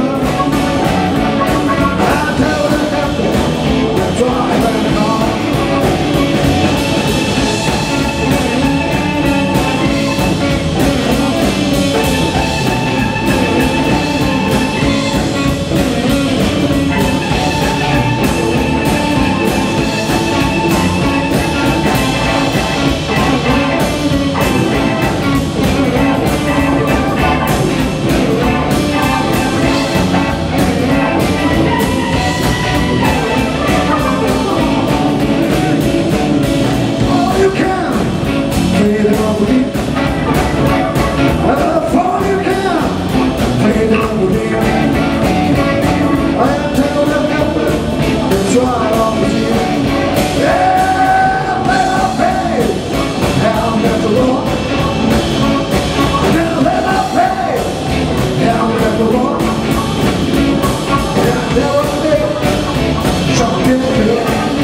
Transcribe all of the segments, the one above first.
Música Yeah.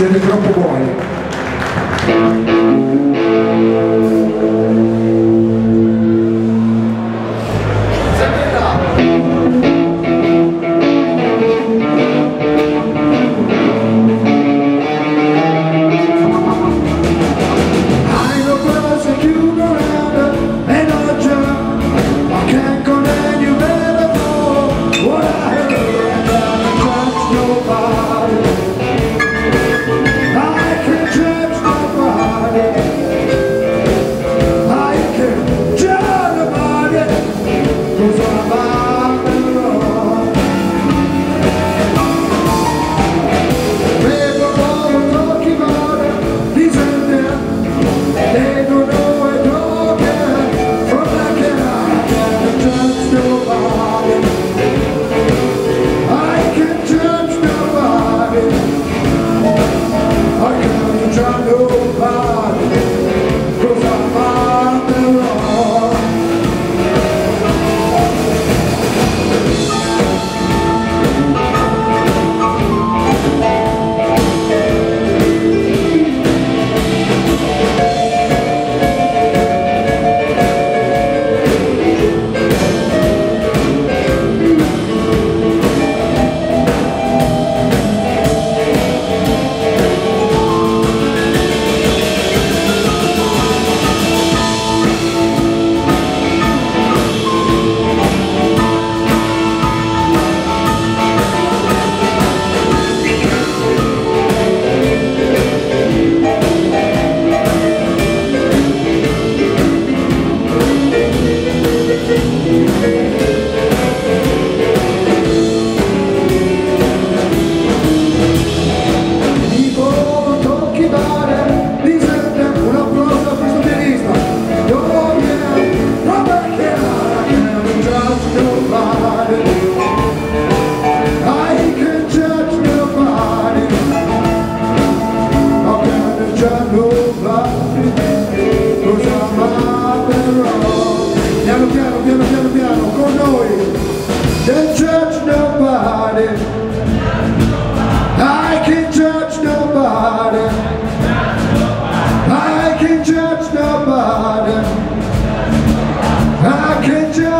siete troppo buoni.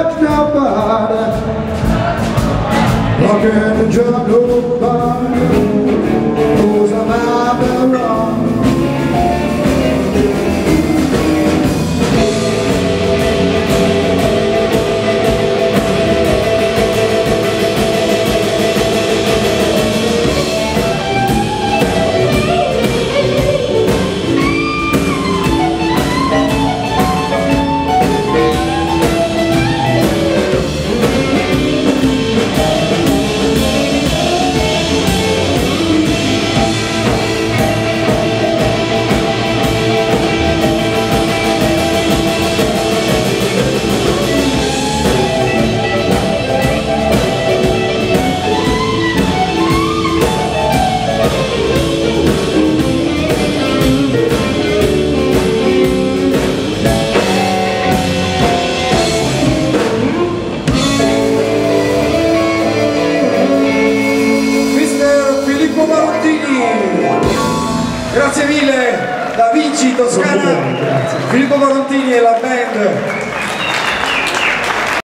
touch nobody. Rockin' the jungle. Grazie mille da Vinci Toscana, Filippo Valentini e la band.